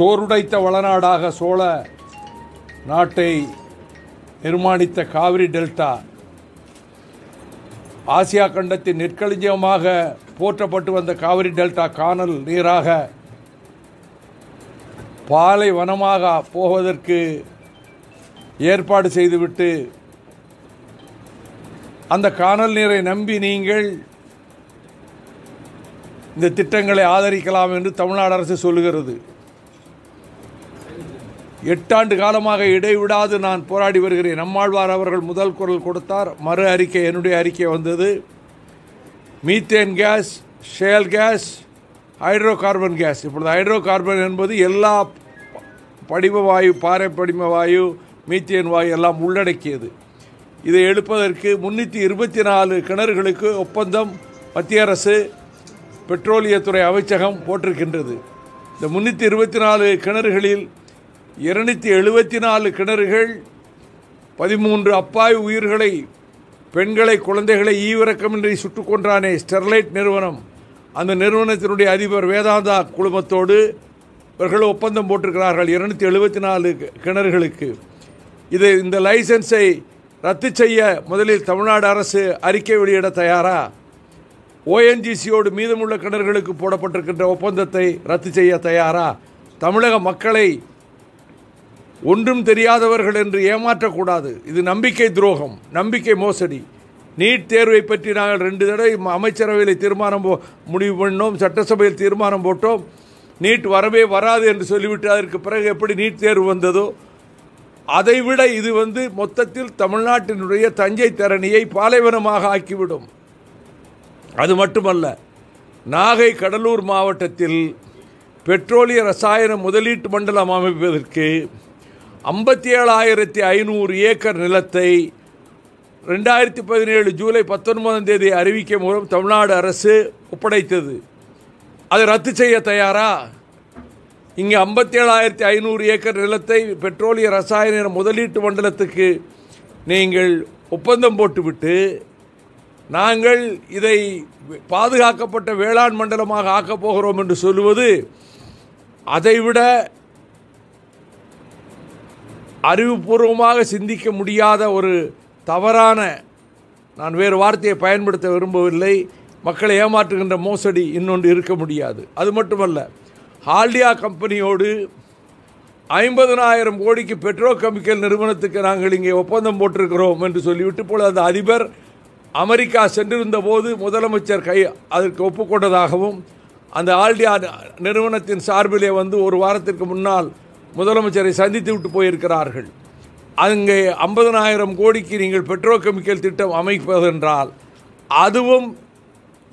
சோருடைத்த வளநாடாக சோழ நாட்டை நிர்மாணித்த Kaveri delta Asia கண்டத்தின் நெற்களஞ்சியமாக போற்றப்பட்டு வந்த காவிரி டெல்டா கானல் நீராக பாலை வனமாக போவதற்கு ஏற்பாடு செய்துவிட்டு அந்த கானல் நீரை நம்பி நீங்கள் இந்த திட்டங்களை ஆதரிக்கலாம் என்று தமிழ்நாடு அரசு சொல்லுகிறது. எட்டாண்டு காலமாக இடைவிடாது நான் போராடி வருகிறேன். நம்மாழ்வார் அவர்கள் முதல் குரல் கொடுத்தார். மறு அறிக்கை என்னுடைய அறிக்கை வந்தது. Methane gas shale gas hydrocarbon gas. இப்பொழுது ஹைட்ரோ கார்பன் என்பது எல்லா படிம வாயு பாறை படிம வாயு மீத்தேன் வாயு எல்லாம் உள்ளடக்கியது. இதை எடுப்பதற்கு முன்னூற்றி இருபத்தி நாலு கிணறுகளுக்கு ஒப்பந்தம் மத்திய அரசு பெட்ரோலியத்துறை அமைச்சகம் போட்டிருக்கின்றது. இந்த முன்னூற்றி இருபத்தி நாலு கிணறுகளில் இருநூற்றி எழுபத்தி நாலு கிணறுகள் பதிமூன்று அப்பாவி உயிர்களை பெண்களை குழந்தைகளை ஈவிரக்கமின்றி சுட்டுக் கொன்றானே ஸ்டெர்லைட் நிறுவனம். அந்த நிறுவனத்தினுடைய அதிபர் வேதாந்தா குழுமத்தோடு இவர்கள் ஒப்பந்தம் போட்டிருக்கிறார்கள் இருநூத்தி எழுபத்தி நாலு கிணறுகளுக்கு. இது இந்த லைசன்ஸை ரத்து செய்ய முதலில் தமிழ்நாடு அரசு அறிக்கை வெளியிட தயாரா? ஓஎன்ஜிசியோடு மீதமுள்ள கிணறுகளுக்கு போடப்பட்டிருக்கின்ற ஒப்பந்தத்தை ரத்து செய்ய தயாரா? தமிழக மக்களை ஒன்றும் தெரியாதவர்கள் என்று ஏமாற்றக்கூடாது. இது நம்பிக்கை துரோகம் நம்பிக்கை மோசடி. நீட் தேர்வை பற்றி நாங்கள் ரெண்டு தடவை அமைச்சரவையில் தீர்மானம் போ முடிவு பண்ணோம் சட்டசபையில் தீர்மானம் போட்டோம். நீட் வரவே வராது என்று சொல்லிவிட்டு அதற்கு பிறகு எப்படி நீட் தேர்வு வந்ததோ அதைவிட இது வந்து மொத்தத்தில் தமிழ்நாட்டினுடைய தஞ்சை தரணியை பாலைவனமாக ஆக்கிவிடும். அது மட்டுமல்ல நாகை கடலூர் மாவட்டத்தில் பெட்ரோலிய ரசாயன முதலீட்டு மண்டலம் அமைப்பதற்கு ஐம்பத்தி ஏழாயிரத்தி ஐநூறு ஏக்கர் நிலத்தை ரெண்டாயிரத்தி பதினேழு ஜூலை பத்தொன்பதாம் தேதி அறிவிக்கை மூலம் தமிழ்நாடு அரசு ஒப்படைத்தது. அதை ரத்து செய்ய தயாரா? இங்கே ஐம்பத்தி ஏழாயிரத்தி ஐநூறு ஏக்கர் நிலத்தை பெட்ரோலிய ரசாயன முதலீட்டு மண்டலத்துக்கு நீங்கள் ஒப்பந்தம் போட்டுவிட்டு நாங்கள் இதை பாதுகாக்கப்பட்ட வேளாண் மண்டலமாக ஆக்கப் போகிறோம் என்று சொல்லுவது அதைவிட அறிவுபூர்வமாக சிந்திக்க முடியாத ஒரு தவறான நான் வேறு வார்த்தையை பயன்படுத்த விரும்பவில்லை மக்களை ஏமாற்றுகின்ற மோசடி இன்னொன்று இருக்க முடியாது. அது மட்டுமல்ல ஹால்டியா கம்பெனியோடு ஐம்பதனாயிரம் கோடிக்கு பெட்ரோ கெமிக்கல் நிறுவனத்துக்கு நாங்கள் இங்கே ஒப்பந்தம் போட்டிருக்கிறோம் என்று சொல்லிவிட்டு போல அந்த அதிபர் அமெரிக்கா சென்றிருந்த போது முதலமைச்சர் கை அதற்கு ஒப்புக்கொண்டதாகவும் அந்த ஆல்டியா நிறுவனத்தின் சார்பிலே வந்து ஒரு வாரத்திற்கு முன்னால் முதலமைச்சரை சந்தித்து விட்டு போயிருக்கிறார்கள். அங்கே ஐம்பதனாயிரம் கோடிக்கு நீங்கள் பெட்ரோ கெமிக்கல் திட்டம் அமைப்பதென்றால் அதுவும்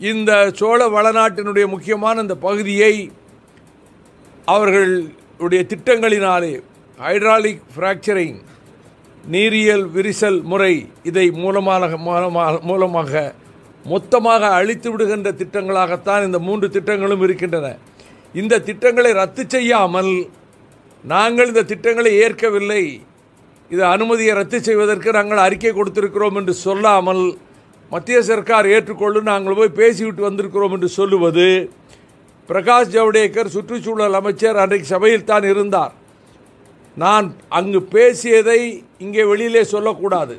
இந்த சோழ வளநாட்டினுடைய முக்கியமான இந்த பகுதியை அவர்களுடைய திட்டங்களினாலே ஹைட்ராலிக் ஃப்ராக்சரிங் நீரியல் விரிசல் முறை இதை மூலமாக மூலமாக மூலமாக மொத்தமாக அழித்து விடுகின்ற திட்டங்களாகத்தான் இந்த மூன்று திட்டங்களும் இருக்கின்றன. இந்த திட்டங்களை ரத்து செய்யாமல் நாங்கள் இந்த திட்டங்களை ஏற்கவில்லை. இது அனுமதியை ரத்து செய்வதற்கு நாங்கள் அறிக்கை கொடுத்திருக்கிறோம் என்று சொல்லாமல் மத்திய சர்க்கார் ஏற்றுக்கொள்ளும் நாங்கள் போய் பேசிவிட்டு வந்திருக்கிறோம் என்று சொல்லுவது பிரகாஷ் ஜவடேகர் சுற்றுச்சூழல் அமைச்சர் அன்றைக்கு சபையில் தான் இருந்தார். நான் அங்கு பேசியதை இங்கே வெளியிலே சொல்லக்கூடாது.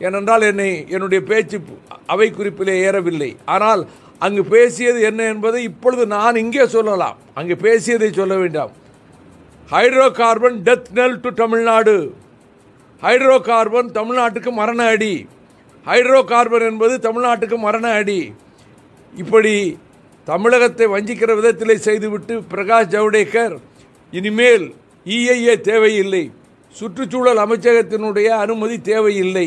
ஏனென்றால் என்னை என்னுடைய பேச்சு அவை குறிப்பிலே ஏறவில்லை. ஆனால் அங்கு பேசியது என்ன என்பதை இப்பொழுது நான் இங்கே சொல்லலாம். அங்கு பேசியதை சொல்ல வேண்டாம். Hydrocarbon death knell to Tamil Nadu hydrocarbon தமிழ்நாட்டுக்கு மரண அடி ஹைட்ரோ கார்பன் என்பது தமிழ்நாட்டுக்கு மரண அடி இப்படி தமிழகத்தை வஞ்சிக்கிற விதத்திலே செய்துவிட்டு பிரகாஷ் ஜவடேகர் இனிமேல் இஐஏ தேவையில்லை. சுற்றுச்சூழல் அமைச்சகத்தினுடைய அனுமதி தேவையில்லை.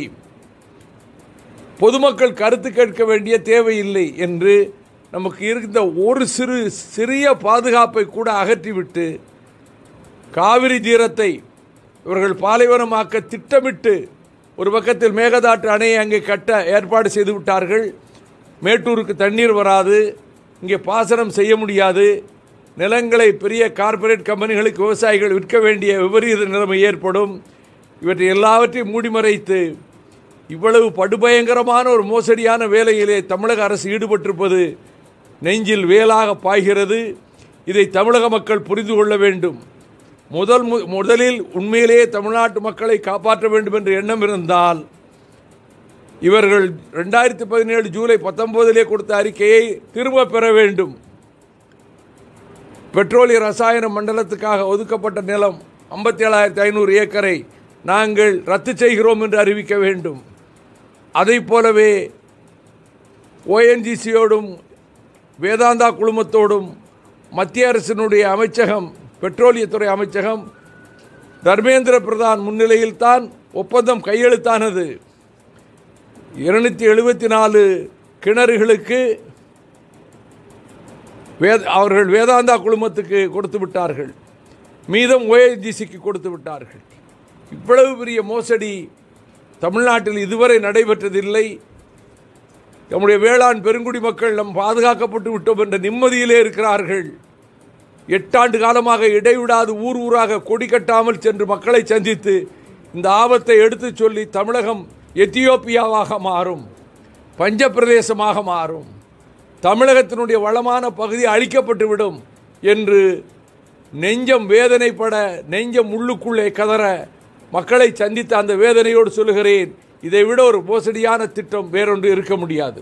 பொதுமக்கள் கருத்து கேட்க வேண்டிய தேவையில்லை என்று நமக்கு இருந்த ஒரு சிறு சிறிய பாதுகாப்பை கூட அகற்றிவிட்டு காவிரி தீரத்தை இவர்கள் பாலைவனமாக்க திட்டமிட்டு ஒரு பக்கத்தில் மேகதாட்டு அணையை அங்கே கட்ட ஏற்பாடு செய்து விட்டார்கள். மேட்டூருக்கு தண்ணீர் வராது. இங்கே பாசனம் செய்ய முடியாது. நிலங்களை பெரிய கார்ப்பரேட் கம்பெனிகளுக்கு விவசாயிகள் விற்க வேண்டிய விபரீத நிலைமை ஏற்படும். இவற்றை எல்லாவற்றையும் மூடிமறைத்து இவ்வளவு படுபயங்கரமான ஒரு மோசடியான வேலையிலே தமிழக அரசு ஈடுபட்டிருப்பது நெஞ்சில் வேலாக பாய்கிறது. இதை தமிழக மக்கள் புரிந்து கொள்ள வேண்டும். முதல் மு- முதலில் உண்மையிலேயே தமிழ்நாட்டு மக்களை காப்பாற்ற வேண்டும் என்ற எண்ணம் இருந்தால் இவர்கள் ரெண்டாயிரத்தி பதினேழு ஜூலை பத்தொன்பதிலே கொடுத்த அறிக்கையை திரும்ப பெற வேண்டும். பெட்ரோலிய ரசாயன மண்டலத்துக்காக ஒதுக்கப்பட்ட நிலம் ஐம்பத்தி ஏழாயிரத்தி ஐநூறு ஏக்கரை நாங்கள் ரத்து செய்கிறோம் என்று அறிவிக்க வேண்டும். அதை போலவே ஓஎன்ஜிசியோடும் வேதாந்தா குழுமத்தோடும் மத்திய அரசினுடைய அமைச்சகம் பெட்ரோலியத்துறை அமைச்சகம் தர்மேந்திர பிரதான் முன்னிலையில்தான் ஒப்பந்தம் கையெழுத்தானது. இருநூத்தி எழுபத்தி நாலு கிணறுகளுக்கு வேத அவர்கள் வேதாந்தா குழுமத்துக்கு கொடுத்து விட்டார்கள். மீதம் ஓஎன்ஜிசிக்கு கொடுத்து விட்டார்கள். இவ்வளவு பெரிய மோசடி தமிழ்நாட்டில் இதுவரை நடைபெற்றதில்லை. நம்முடைய வேளாண் பெருங்குடி மக்கள் நம் பாதுகாக்கப்பட்டு விட்டோம் என்ற நிம்மதியிலே இருக்கிறார்கள். எட்டாண்டு காலமாக இடைவிடாது ஊர் ஊராக கொடி கட்டாமல் சென்று மக்களை சந்தித்து இந்த ஆபத்தை எடுத்துச் சொல்லி தமிழகம் எத்தியோப்பியாவாக மாறும் பஞ்ச பிரதேசமாக மாறும். தமிழகத்தினுடைய வளமான பகுதி அழிக்கப்பட்டுவிடும் என்று நெஞ்சம் வேதனைப்பட நெஞ்சம் உள்ளுக்குள்ளே கதற மக்களை சந்தித்த அந்த வேதனையோடு சொல்லுகிறேன். இதை விட ஒரு மோசடியான திட்டம் வேறொன்று இருக்க முடியாது.